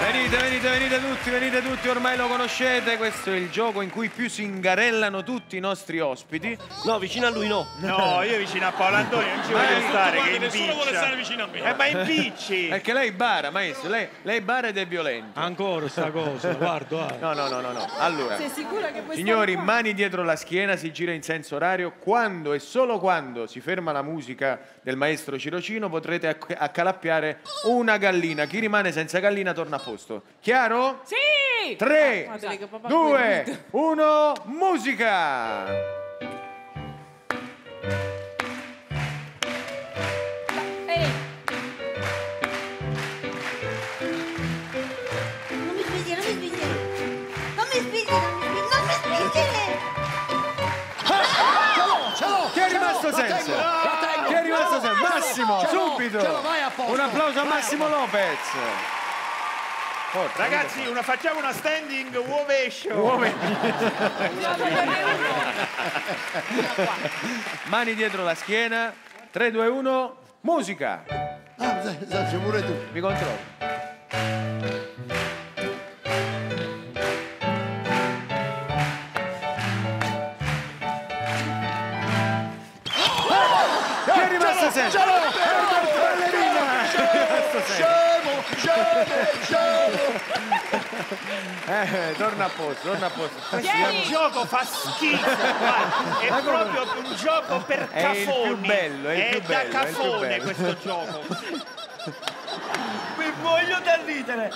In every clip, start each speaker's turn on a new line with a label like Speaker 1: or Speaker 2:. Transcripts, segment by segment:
Speaker 1: Venite, venite, venite tutti, venite tutti, ormai lo conoscete, questo è il gioco in cui più si ingarellano tutti i nostri ospiti.
Speaker 2: No, vicino a lui no.
Speaker 3: No, io vicino a Paolo Antonio non ci voglio
Speaker 1: Vai,
Speaker 3: stare,
Speaker 4: guarda,
Speaker 3: che
Speaker 4: nessuno vuole stare vicino a me.
Speaker 3: Eh, ma impicci!
Speaker 1: Perché lei bara, maestro, lei, lei bara ed è violento.
Speaker 2: Ancora sta cosa, guarda, guarda.
Speaker 1: No, no, no, no, no. Allora,
Speaker 5: Sei sicura che
Speaker 1: signori, mani dietro la schiena, si gira in senso orario. Quando e solo quando si ferma la musica del maestro Cirocino potrete acc- accalappiare una gallina. Chi rimane senza gallina torna a posto. Chiaro?
Speaker 5: Sì!
Speaker 1: 3,
Speaker 5: Ah, guarda che papà
Speaker 1: 2,
Speaker 5: guarda.
Speaker 1: 1, musica!
Speaker 5: Ehi,
Speaker 6: Non mi spingere, non mi spingere. Non mi spingere, non mi spingere?
Speaker 1: Chi è rimasto senza? Massimo, subito! Un applauso a Massimo Lopez! Forza,
Speaker 3: Ragazzi, una- facciamo una standing ovation.
Speaker 1: Mani dietro la schiena. 3, 2, 1, musica!
Speaker 7: Ah, pure tu.
Speaker 1: Mi controllo.
Speaker 7: Scemo, scemo, scemo.
Speaker 1: Eh, torna a posto, torna a posto.
Speaker 3: Il gioco fa schifo, guarda, è proprio un gioco per
Speaker 1: È il
Speaker 3: cafoni.
Speaker 1: più bello, è il più
Speaker 3: da
Speaker 1: bello, è il più
Speaker 3: cafone
Speaker 1: bello.
Speaker 3: questo gioco.
Speaker 2: Mi voglio da ridere.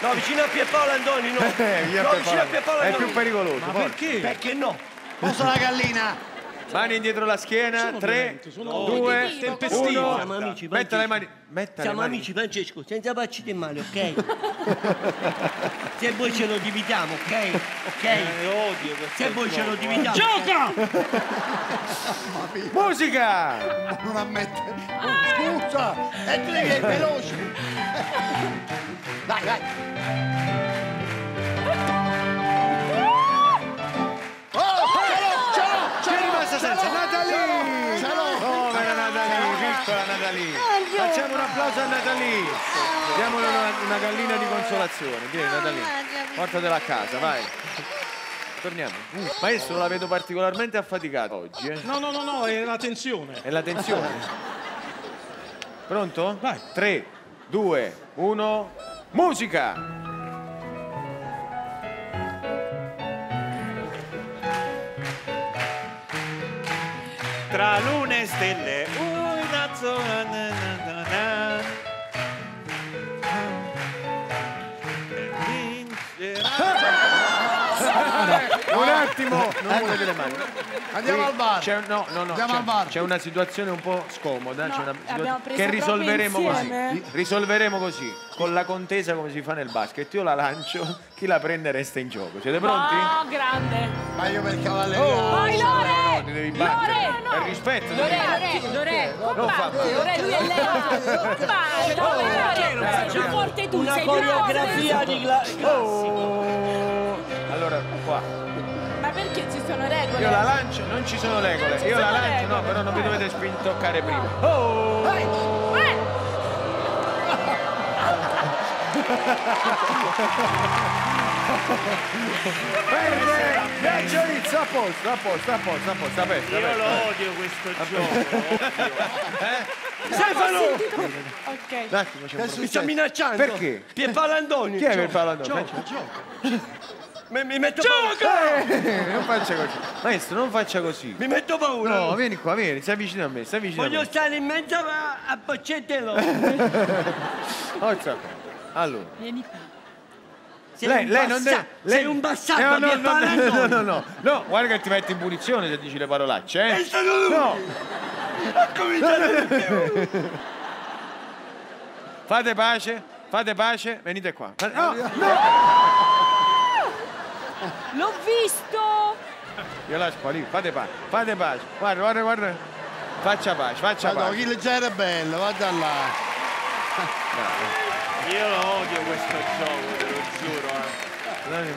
Speaker 2: No, vicino a Pierpaolo Antoni, no.
Speaker 1: Eh,
Speaker 2: no, vicino a. Pierpaolo
Speaker 1: È
Speaker 2: Antoni.
Speaker 1: più pericoloso. forza.
Speaker 2: Perché? Perché no?
Speaker 7: Posso la gallina?
Speaker 1: Mani dietro la schiena, 3, 2,
Speaker 2: tempestivi.
Speaker 1: 1.
Speaker 2: Siamo amici,
Speaker 1: Metta le
Speaker 2: Francesco.
Speaker 1: mani. Metta le
Speaker 2: Siamo
Speaker 1: mani.
Speaker 2: amici, Francesco, senza farci del male, ok? Se voi ce lo dividiamo, ok? Ok?
Speaker 3: odio questo
Speaker 2: Se voi ce lo dividiamo.
Speaker 4: Gioca!
Speaker 1: Musica!
Speaker 7: Non ammette. Oh, scusa. E tu devi veloce. Vai, vai.
Speaker 1: Piccola Natalie. Facciamo un applauso a Natalie. Diamole una, una gallina di consolazione. Vieni Natalie. Portatela a casa, vai. Torniamo. Uh, maestro, la vedo particolarmente affaticata oggi, eh.
Speaker 4: No, no, no, no, è la tensione.
Speaker 1: È la tensione. Pronto?
Speaker 4: Vai.
Speaker 1: 3, 2, 1, musica!
Speaker 3: Tra lune e stelle,
Speaker 1: Un attimo! Non muovete le mani.
Speaker 7: Andiamo
Speaker 1: Qui
Speaker 7: al bar.
Speaker 1: C'è, no, no, no,
Speaker 7: Andiamo
Speaker 1: c'è,
Speaker 7: al bar.
Speaker 1: c'è una situazione un po' scomoda.
Speaker 5: No,
Speaker 1: una che risolveremo così. Risolveremo così, con la contesa come si fa nel basket. Io la lancio, chi la prende resta in gioco. Siete pronti?
Speaker 5: No, grande.
Speaker 7: Ma io per cavalleria.
Speaker 5: Vai, Lore!
Speaker 1: Ti devi battere.
Speaker 5: Lore!
Speaker 1: Per rispetto.
Speaker 5: Lore, Lore, Lore, Lore, lui è lei. Vai, Lore, sei più forte tu,
Speaker 2: Una coreografia di cla-
Speaker 1: Oh. Allora, qua.
Speaker 5: Ma perché ci sono regole?
Speaker 1: Io la lancio, non ci sono regole.
Speaker 5: ci
Speaker 1: Io la
Speaker 5: sono
Speaker 1: lancio, no,
Speaker 5: regole.
Speaker 1: però non mi dovete toccare prima. Oh.
Speaker 5: Eh,
Speaker 1: Bene, viaggio inizio, a posto, a posto, a posto, a posto, aperto,
Speaker 3: Io
Speaker 1: aperto.
Speaker 3: lo odio questo gioco.
Speaker 2: Stefano!
Speaker 5: Ok.
Speaker 1: Un attimo, c'è un
Speaker 2: Mi sta minacciando.
Speaker 1: Perché?
Speaker 2: Pierpaolo Antoni.
Speaker 1: Chi è
Speaker 2: Gioca,
Speaker 1: per parlare?
Speaker 2: gioca. Mi, mi metto paura.
Speaker 1: Eh, non faccia così. Maestro, non faccia così.
Speaker 2: Mi metto paura.
Speaker 1: No, vieni qua, vieni, stai vicino a me, stai vicino
Speaker 2: Voglio
Speaker 1: a me.
Speaker 2: stare in mezzo a, a Boccettello.
Speaker 1: Forza. Allora,
Speaker 5: Vieni qua.
Speaker 2: Sei
Speaker 1: lei,
Speaker 2: un
Speaker 1: lei non deve... Lei...
Speaker 2: Sei un bastardo,
Speaker 1: Eh, no, no, no,
Speaker 2: Antoni.
Speaker 1: no, no, no, no, guarda che ti metti in punizione se dici le parolacce, eh.
Speaker 2: È stato lui.
Speaker 1: No,
Speaker 2: Ha cominciato
Speaker 1: fate pace, fate pace, venite qua. No,
Speaker 5: L'ho visto!
Speaker 1: io lascio qua lì, fate pace, fate pace. Guarda, guarda, guarda. Faccia pace, faccia
Speaker 7: Guarda,
Speaker 1: pace.
Speaker 7: chi leggera è bello, guarda là.
Speaker 3: Io lo odio questo gioco, te lo giuro. eh.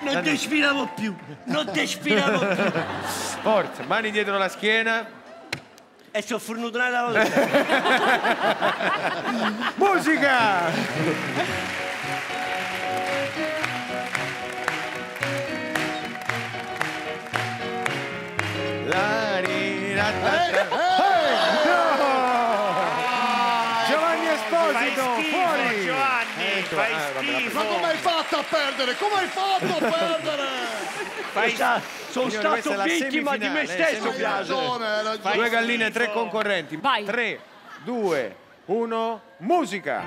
Speaker 2: Non ti sfidavo più. Non ti sfidavo più.
Speaker 1: Forza, mani dietro la schiena.
Speaker 2: E sono fornuto una volta.
Speaker 1: Musica! Ta. Eh, no! Giovanni
Speaker 3: Fai
Speaker 1: Esposito,
Speaker 3: schifo,
Speaker 1: fuori!
Speaker 3: Giovanni,
Speaker 1: Ecco,
Speaker 3: fai
Speaker 1: eh,
Speaker 3: schifo.
Speaker 7: Ma come hai fatto a perdere? Come hai fatto a perdere?
Speaker 3: Fai
Speaker 2: Sono
Speaker 1: Signori,
Speaker 2: stato vittima di me
Speaker 1: eh,
Speaker 2: stesso,
Speaker 7: ragione.
Speaker 1: Due galline, tre concorrenti.
Speaker 5: Vai.
Speaker 1: 3, 2, 1, musica!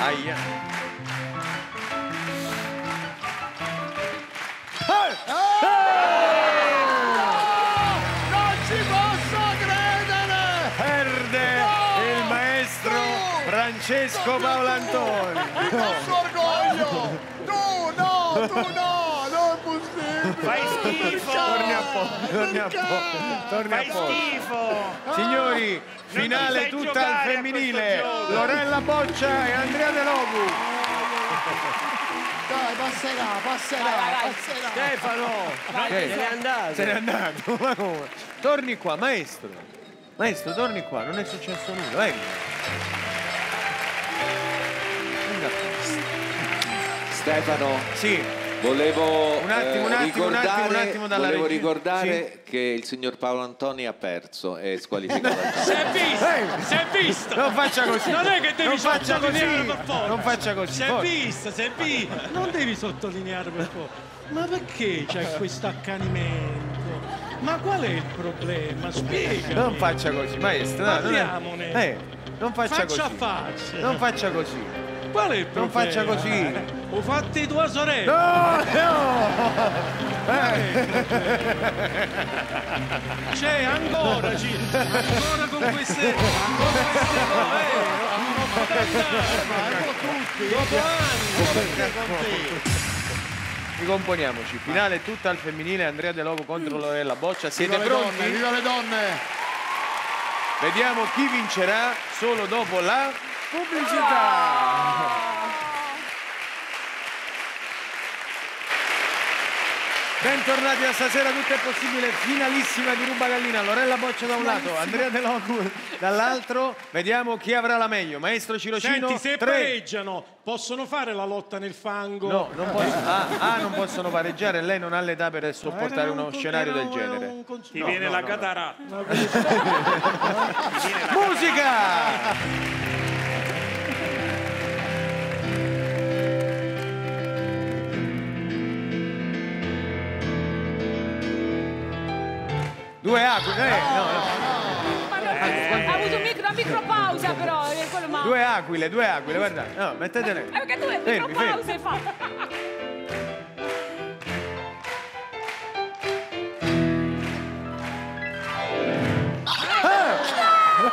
Speaker 1: Aia.
Speaker 7: Non ci posso credere!
Speaker 1: Perde il maestro Francesco Paolantoni.
Speaker 7: Il nostro orgoglio! Tu no, tu no, non è possibile!
Speaker 3: Fai schifo.
Speaker 1: Torni a posto, torni a posto, torni a
Speaker 3: Fai
Speaker 1: posto.
Speaker 3: schifo.
Speaker 1: Signori,
Speaker 3: Non ti
Speaker 1: finale tutta al femminile. Lorella Boccia e Andrea De Lobu.
Speaker 7: Passerà, passerà,
Speaker 5: Vai, vai, vai.
Speaker 7: passerà!
Speaker 2: Stefano!
Speaker 1: Eh,
Speaker 2: Se n'è andato.
Speaker 1: Se n'è andato, ma come? Torni qua, maestro. Maestro, torni qua, non è successo nulla, qua.
Speaker 8: Stefano,
Speaker 1: Sì,
Speaker 8: volevo
Speaker 1: Un attimo, un
Speaker 8: eh,
Speaker 1: attimo, un attimo,
Speaker 8: ricordare,
Speaker 1: un attimo dalla
Speaker 8: volevo ricordare che il signor Paolo Antoni ha perso e è squalificato.
Speaker 4: Si è visto, si è visto.
Speaker 1: non faccia così.
Speaker 4: Non è che devi
Speaker 1: non
Speaker 4: sottolineare per forza.
Speaker 1: Non faccia così.
Speaker 4: Si è visto, si è visto. Non devi sottolineare per forza. Ma perché c'è questo accanimento? Ma qual è il problema? Spiega.
Speaker 1: Non faccia così, maestro. no, non è-
Speaker 4: Parliamone.
Speaker 1: Eh, non faccia
Speaker 4: Faccia
Speaker 1: così.
Speaker 4: faccia.
Speaker 1: Non faccia così.
Speaker 4: Qual è il
Speaker 1: Non
Speaker 4: problema?
Speaker 1: faccia così.
Speaker 4: Ho fatti tua sorella.
Speaker 1: No, no. Eh,
Speaker 4: C'è ancora, ci, ancora con queste, con queste eh. Dopo anni.
Speaker 1: Ricomponiamoci. Finale tutta al femminile. Andrea De Lobo contro Lorella Boccia. Siete
Speaker 7: Viva le donne,
Speaker 1: pronti?
Speaker 7: viva le donne!
Speaker 1: Vediamo chi vincerà solo dopo la pubblicità. Bentornati a stasera, tutto è possibile, finalissima di Ruba Gallina, Lorella Boccia da un lato, Andrea De Locu dall'altro, vediamo chi avrà la meglio, Maestro Cirocino,
Speaker 4: Senti, se
Speaker 1: tre.
Speaker 4: pareggiano, possono fare la lotta nel fango?
Speaker 1: No, non posso, ah, ah, non possono pareggiare, lei non ha l'età per sopportare uno
Speaker 4: un-
Speaker 1: scenario del genere.
Speaker 4: un
Speaker 3: Ti
Speaker 4: no,
Speaker 3: viene
Speaker 4: no,
Speaker 3: la
Speaker 4: no,
Speaker 3: cataratta.
Speaker 1: Musica! Due aquile, eh, no, no.
Speaker 5: Ma non- Ha avuto un micro, una micropausa però. eh, quello ma...
Speaker 1: Due aquile, due aquile, guarda. No, mettetele.
Speaker 5: Eh, perché tu hai
Speaker 1: Fermi,
Speaker 5: micropause hai fatto.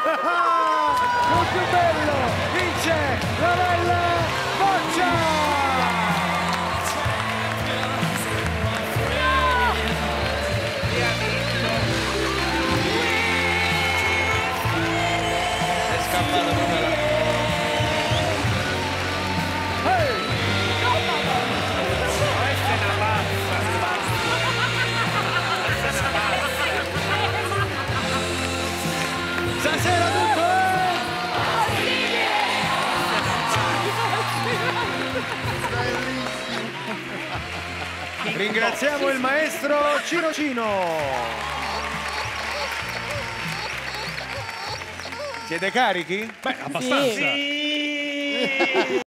Speaker 1: Ah, il più bello vince Boccia! È scappata proprio la...
Speaker 3: Questa è una pazza.
Speaker 1: Stasera tutto è... Ringraziamo il maestro Cirocino. Siete carichi?
Speaker 4: Beh, abbastanza.
Speaker 3: Sì.